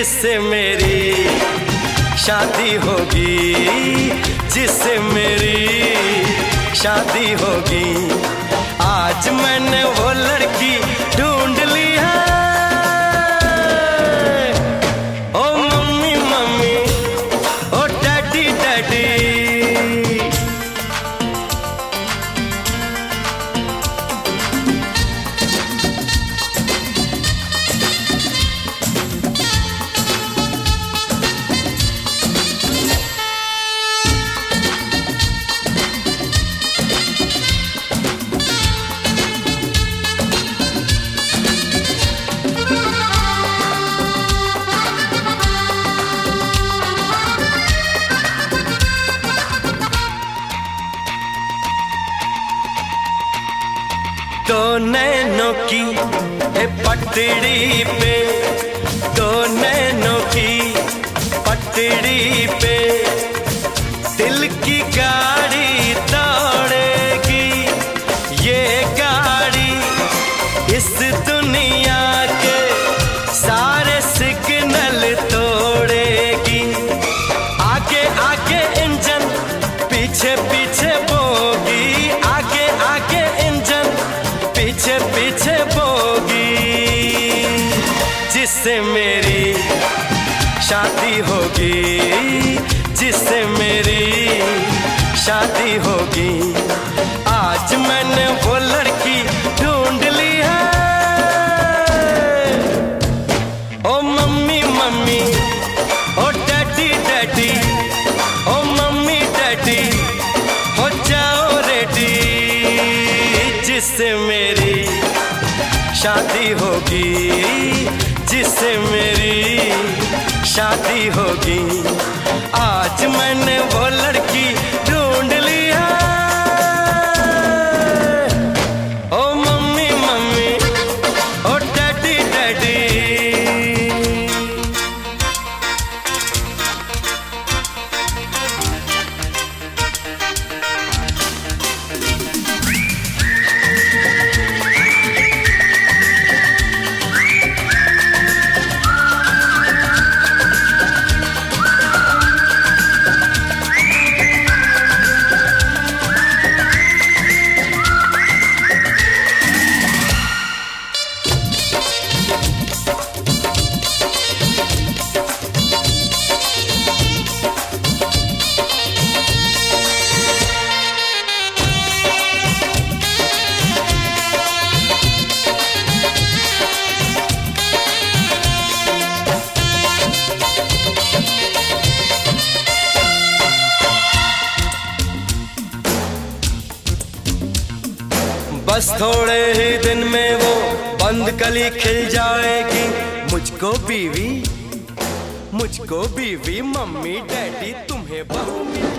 जिससे मेरी शादी होगी जिससे मेरी शादी होगी। आज मैंने वो लड़की ढूंढ जिससे मेरी शादी होगी, जिससे मेरी शादी होगी। आज मैंने वो लड़की ढूंढ ली है। ओ मम्मी मम्मी, ओ डैडी डैडी, ओ मम्मी, डैडी, हो जाओ रेडी। जिससे मेरी शादी होगी जिससे मेरी शादी होगी। आज मैंने वो लड़की मुझको बीवी मम्मी डैडी तुम्हें बहू मिल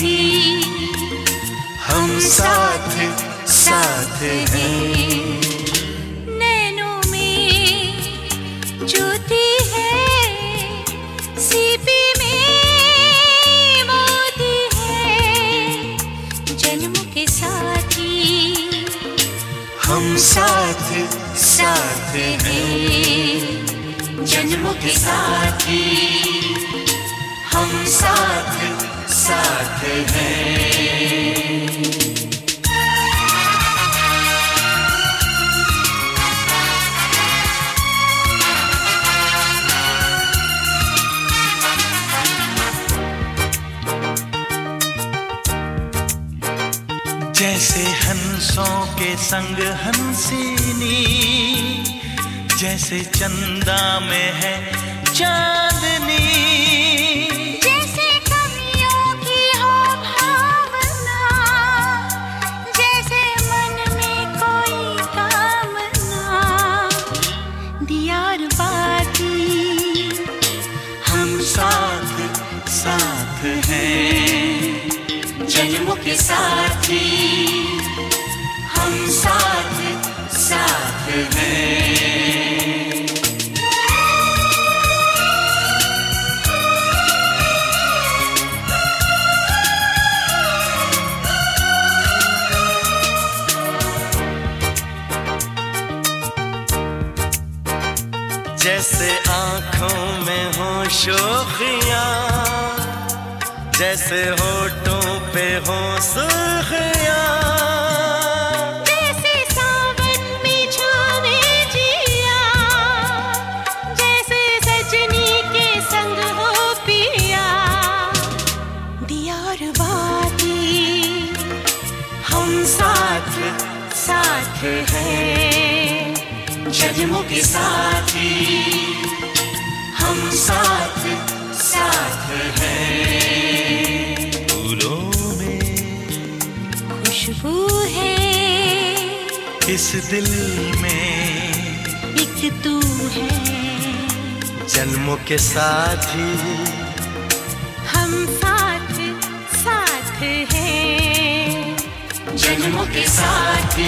ही। हम साथ साथ हैं। नैनों में ज्योति है सीपी में मोती है। जन्म के साथ हम साथ साथ हैं। जन्मों के साथ हम साथ साथ हैं। जैसे हंसों के संग हंसिनी जैसे चंदा में है चांदनी। साथ। हम साथ साथ हैं। फूलों में खुशबू है। इस दिल में एक तू है। जन्मों के साथ हम साथ साथ हैं। जन्मों के साथ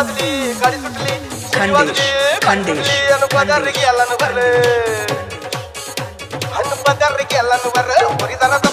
ಬದಲಿ ಗಡಿ ಸುಟ್ಲಿ ಖಂಡೇಶ್ ಎಲ್ಲನು ಬರ್ರಿ ಹಣ್ಣು ಬದರ್ರಿಗೆ ಎಲ್ಲನು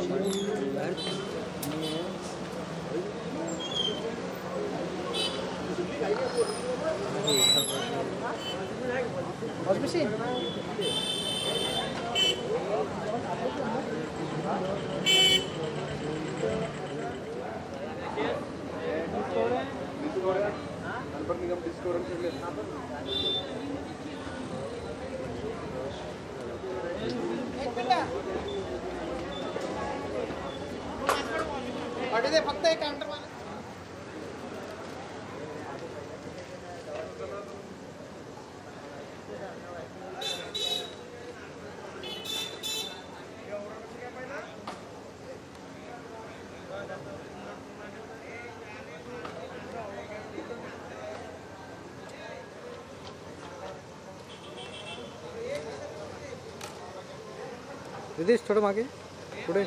स्माइल द्यायची चेहऱ्यावरती फक्त एक थोडं मागे पुढे